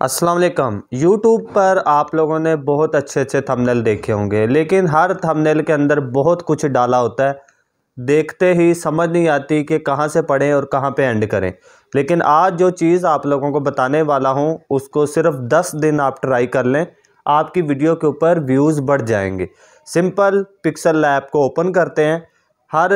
अस्सलाम वालेकुम यूट्यूब पर आप लोगों ने बहुत अच्छे अच्छे थंबनेल देखे होंगे, लेकिन हर थंबनेल के अंदर बहुत कुछ डाला होता है। देखते ही समझ नहीं आती कि कहाँ से पढ़ें और कहाँ पे एंड करें। लेकिन आज जो चीज़ आप लोगों को बताने वाला हूँ, उसको सिर्फ़ दस दिन आप ट्राई कर लें, आपकी वीडियो के ऊपर व्यूज़ बढ़ जाएँगे। सिंपल पिक्सल लैब को ओपन करते हैं। हर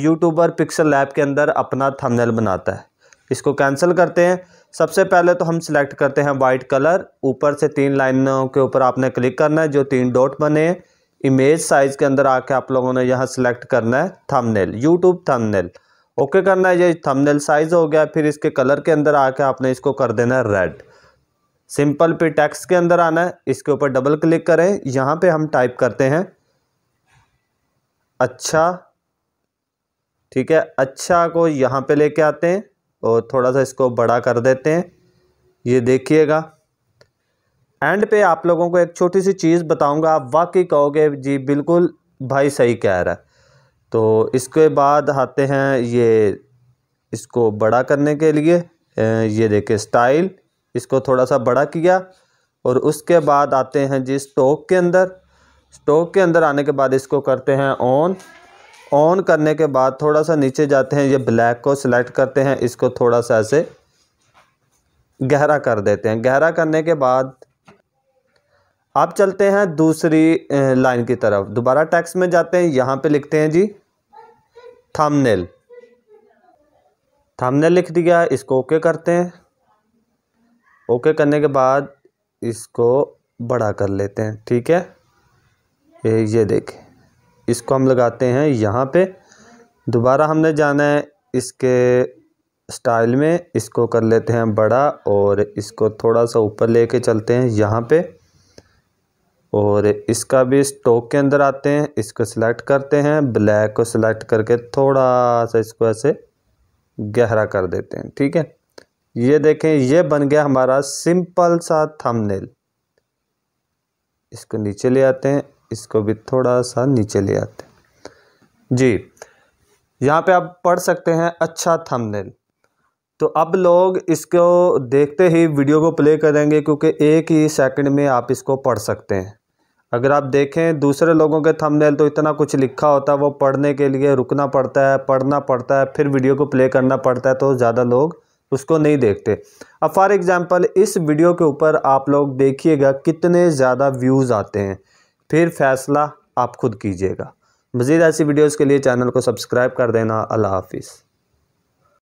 यूट्यूबर पिक्सल लैब के अंदर अपना थंबनेल बनाता है। इसको कैंसिल करते हैं। सबसे पहले तो हम सिलेक्ट करते हैं वाइट कलर ऊपर से तीन लाइनों के ऊपर आपने क्लिक करना है, जो तीन डॉट बने इमेज साइज़ के अंदर आके आप लोगों ने यहाँ सिलेक्ट करना है थंबनेल यूट्यूब थंबनेल ओके करना है, ये थंबनेल साइज़ हो गया। फिर इसके कलर के अंदर आके आपने इसको कर देना है रेड सिंपल पे टेक्स्ट के अंदर आना है। इसके ऊपर डबल क्लिक करें। यहाँ पे हम टाइप करते हैं। अच्छा। ठीक है। अच्छा को यहाँ पे लेके आते हैं। और थोड़ा सा इसको बड़ा कर देते हैं। ये देखिएगा। एंड पे आप लोगों को एक छोटी सी चीज़ बताऊँगा। आप वाकई कहोगे, जी, बिल्कुल भाई सही कह रहा है। तो इसके बाद आते हैं ये इसको बड़ा करने के लिए। ये देखिए स्टाइल इसको थोड़ा सा बड़ा किया और उसके बाद आते हैं जी स्टोक के अंदर। स्टोक के अंदर आने के बाद इसको करते हैं ऑन ऑन करने के बाद थोड़ा सा नीचे जाते हैं, ये ब्लैक को सिलेक्ट करते हैं, इसको थोड़ा सा ऐसे गहरा कर देते हैं। गहरा करने के बाद आप चलते हैं दूसरी लाइन की तरफ़। दोबारा टैक्स में जाते हैं, यहाँ पे लिखते हैं जी थंबनेल थंबनेल लिख दिया, इसको ओके करते हैं। ओके करने के बाद इसको बड़ा कर लेते हैं, ठीक है? ये देखें। इसको हम लगाते हैं यहाँ पे। दोबारा हमने जाना है इसके स्टाइल में। इसको कर लेते हैं बड़ा और इसको थोड़ा सा ऊपर लेके चलते हैं यहाँ पे। और इसका भी स्टोक के अंदर आते हैं। इसको सिलेक्ट करते हैं। ब्लैक को सिलेक्ट करके थोड़ा सा इसको ऐसे गहरा कर देते हैं। ठीक है? ये देखें, ये बन गया हमारा सिंपल सा थंबनेल। इसको नीचे ले आते हैं। इसको भी थोड़ा सा नीचे ले आते हैं। जी, यहाँ पे आप पढ़ सकते हैं अच्छा थंबनेल तो अब लोग इसको देखते ही वीडियो को प्ले करेंगे क्योंकि एक ही सेकंड में आप इसको पढ़ सकते हैं। अगर आप देखें दूसरे लोगों के थंबनेल तो इतना कुछ लिखा होता है, वो पढ़ने के लिए रुकना पड़ता है, पढ़ना पड़ता है, फिर वीडियो को प्ले करना पड़ता है तो ज़्यादा लोग उसको नहीं देखते। अब फॉर एग्ज़ाम्पल इस वीडियो के ऊपर आप लोग देखिएगा कितने ज़्यादा व्यूज़ आते हैं। फिर फैसला आप खुद कीजिएगा। मज़ीद ऐसी वीडियोज़ के लिए चैनल को सब्सक्राइब कर देना। अल्लाह हाफिज़।